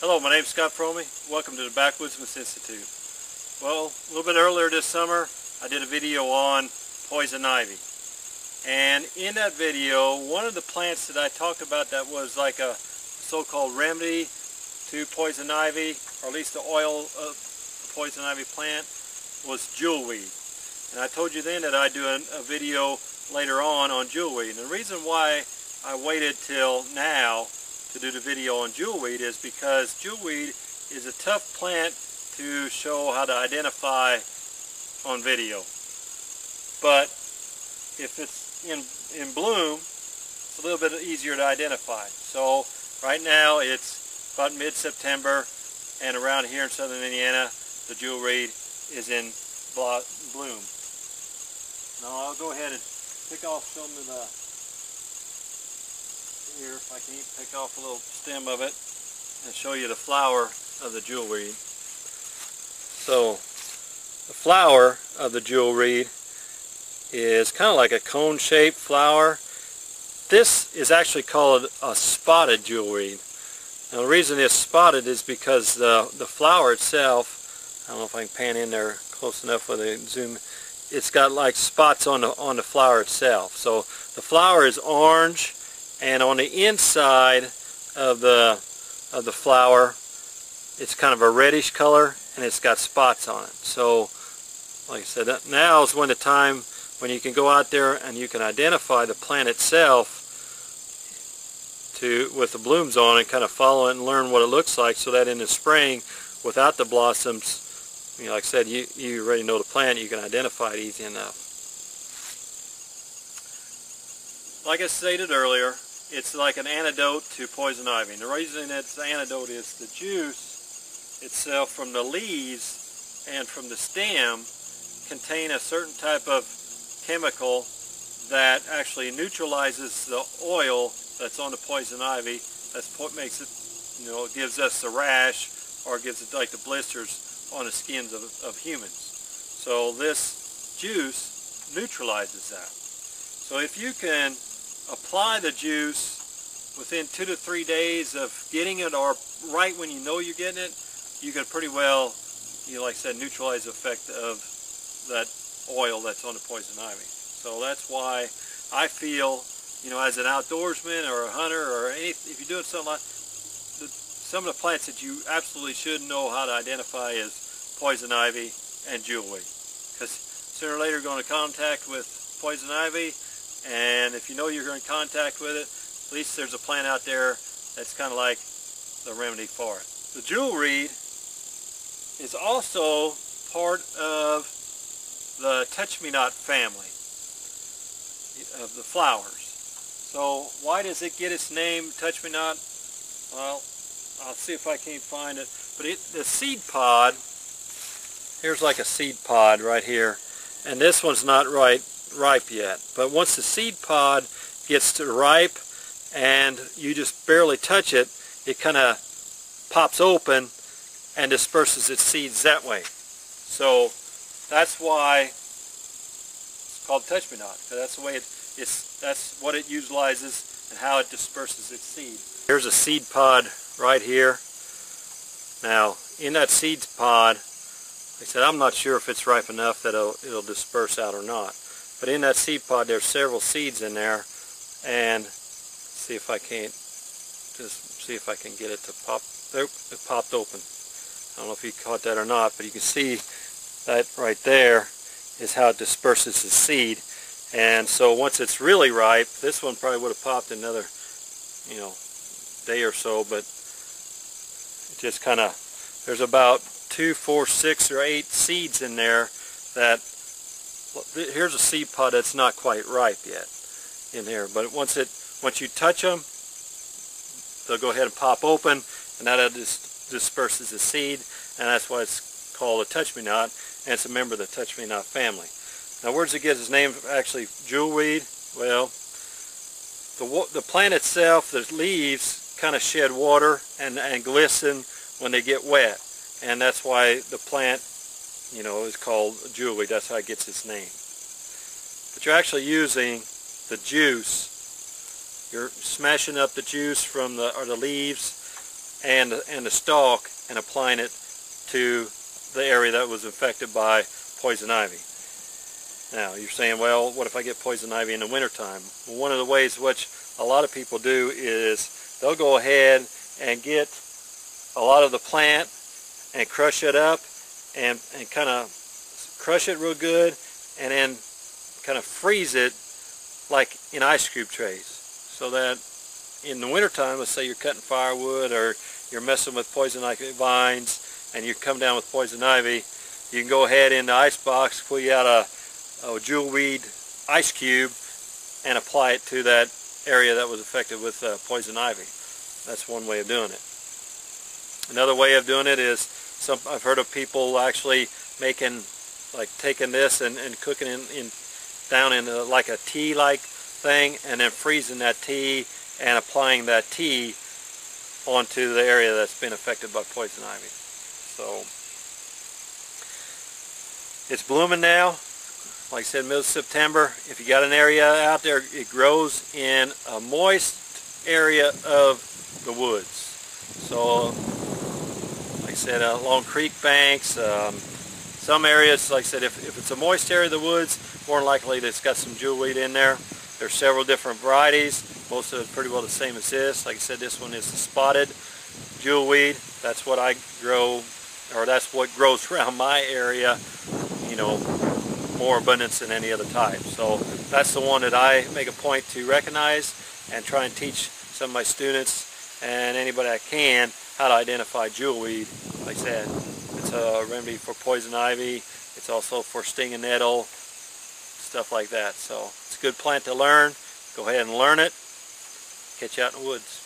Hello, my name is Scott Fromey. Welcome to the Backwoodsman's Institute. Well, a little bit earlier this summer, I did a video on poison ivy. And in that video, one of the plants that I talked about that was like a so-called remedy to poison ivy, or at least the oil of the poison ivy plant, was jewelweed. And I told you then that I'd do a, a video later on on jewelweed. And the reason why I waited till now to do the video on jewelweed is because jewelweed is a tough plant to show how to identify on video. But if it's in, in bloom, it's a little bit easier to identify. So right now it's about mid-September and around here in southern Indiana the jewelweed is in bloom. Now I'll go ahead and pick off some of the here if I can pick off a little stem of it and show you the flower of the jewelweed. So the flower of the jewelweed is kind of like a cone-shaped flower. This is actually called a spotted jewelweed. Now the reason it's spotted is because the, the flower itself, I don't know if I can pan in there close enough with a zoom, it's got like spots on the, on the flower itself. So the flower is orange and on the inside of the of the flower it's kind of a reddish color and it's got spots on it. So like I said now is when the time when you can go out there and you can identify the plant itself to with the blooms on and kind of follow it and learn what it looks like so that in the spring without the blossoms you know, like I said you, you already know the plant you can identify it easy enough. Like I stated earlier it's like an antidote to poison ivy. And the reason it's an antidote is the juice itself from the leaves and from the stem contain a certain type of chemical that actually neutralizes the oil that's on the poison ivy. That's what makes it, you know, gives us the rash or gives it like the blisters on the skins of, of humans. So this juice neutralizes that. So if you can apply the juice within two to three days of getting it or right when you know you're getting it, you can pretty well, you know, like I said, neutralize the effect of that oil that's on the poison ivy. So that's why I feel, you know, as an outdoorsman or a hunter or any, if you're doing something like the, some of the plants that you absolutely should know how to identify is poison ivy and jewelweed. Because sooner or later you're going to contact with poison ivy and if you know you're in contact with it, at least there's a plant out there that's kind of like the remedy for it. The jewelweed is also part of the touch-me-not family of the flowers. So why does it get its name, touch-me-not? Well, I'll see if I can't find it. But it, the seed pod, here's like a seed pod right here. And this one's not right ripe yet. But once the seed pod gets to ripe and you just barely touch it, it kind of pops open and disperses its seeds that way. So that's why it's called touch me not. That's the way it, it's that's what it utilizes and how it disperses its seed. Here's a seed pod right here. Now in that seed pod, like I said, I'm not sure if it's ripe enough that it'll, it'll disperse out or not. But in that seed pod, there's several seeds in there, and see if I can't just see if I can get it to pop. Nope, it popped open. I don't know if you caught that or not, but you can see that right there is how it disperses the seed. And so once it's really ripe, this one probably would have popped another, you know, day or so, but it just kind of, there's about two, four, six, or eight seeds in there that here's a seed pod that's not quite ripe yet in here. But once it once you touch them, they'll go ahead and pop open, and that just disperses the seed, and that's why it's called a touch-me-not, and it's a member of the touch-me-not family. Now, where does it get its name? Actually, jewelweed. Well, the the plant itself, the leaves kind of shed water and and glisten when they get wet, and that's why the plant you know, is called jewelweed. That's how it gets its name. But you're actually using the juice. You're smashing up the juice from the or the leaves and, and the stalk and applying it to the area that was infected by poison ivy. Now, you're saying, well, what if I get poison ivy in the wintertime? Well, one of the ways which a lot of people do is they'll go ahead and get a lot of the plant and crush it up and, and kind of crush it real good and then kind of freeze it like in ice cube trays so that in the wintertime, let's say you're cutting firewood or you're messing with poison ivy vines and you come down with poison ivy, you can go ahead in the ice box, pull you out a, a jewelweed ice cube and apply it to that area that was affected with uh, poison ivy. That's one way of doing it. Another way of doing it is some I've heard of people actually making like taking this and, and cooking in, in down in a, like a tea like thing and then freezing that tea and applying that tea onto the area that's been affected by poison ivy. So it's blooming now. Like I said, middle of September. If you got an area out there, it grows in a moist area of the woods. So, I said, uh, along creek banks, um, some areas, like I said, if, if it's a moist area of the woods, more than likely it's got some jewelweed in there. There's several different varieties. Most of it pretty well the same as this. Like I said, this one is the spotted jewelweed. That's what I grow, or that's what grows around my area, you know, more abundance than any other type. So that's the one that I make a point to recognize and try and teach some of my students and anybody I can how to identify jewelweed. Like I said, it's a remedy for poison ivy. It's also for stinging nettle, stuff like that. So it's a good plant to learn. Go ahead and learn it. Catch you out in the woods.